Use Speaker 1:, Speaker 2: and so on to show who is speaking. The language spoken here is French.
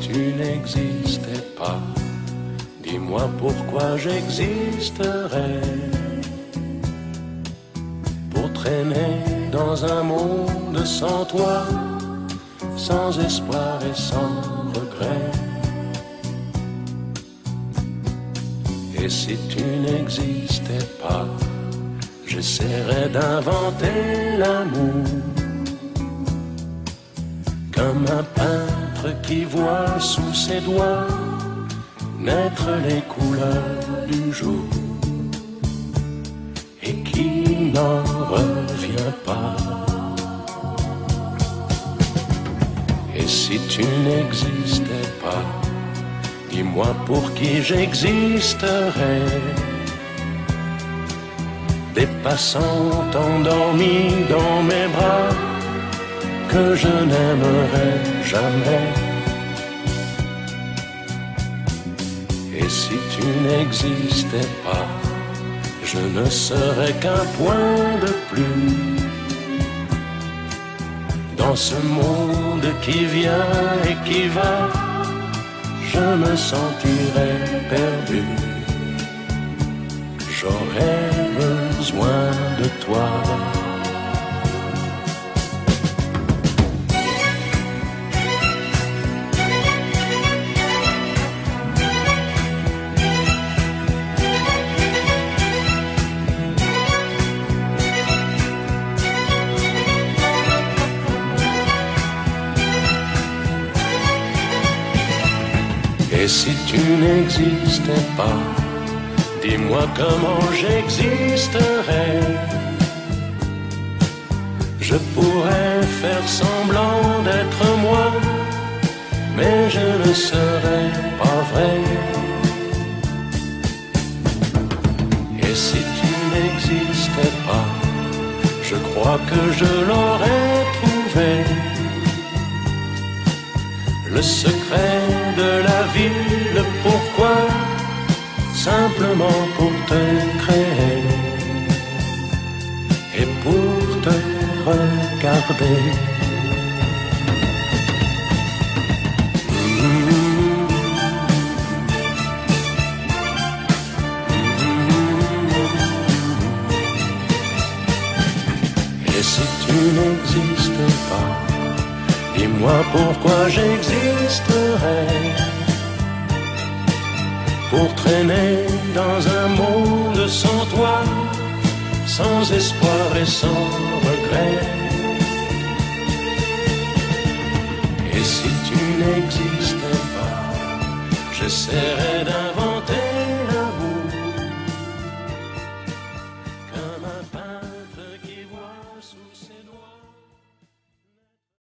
Speaker 1: tu n'existais pas, dis-moi pourquoi j'existerais. Pour traîner dans un monde sans toi, sans espoir et sans regret. Et si tu n'existais pas, j'essaierais d'inventer l'amour comme un qui voit sous ses doigts naître les couleurs du jour et qui n'en revient pas. Et si tu n'existais pas, dis-moi pour qui j'existerais. Des passants endormis dans mes bras que je n'aimerai jamais. Et si tu n'existais pas, je ne serais qu'un point de plus dans ce monde qui vient et qui va. Je me sentirais perdu. J'aurais Et si tu n'existais pas, dis-moi comment j'existerais. Je pourrais faire semblant d'être moi, mais je ne serais pas vrai. Et si tu n'existais pas, je crois que je l'aurais trouvé le secret de la vie, le pourquoi, simplement pour te créer et pour te regarder? Et si tu n'existais pas, Dis-moi pourquoi j'existerais Pour traîner dans un monde sans toi Sans espoir et sans regret. Et si tu n'existais pas J'essaierais d'inventer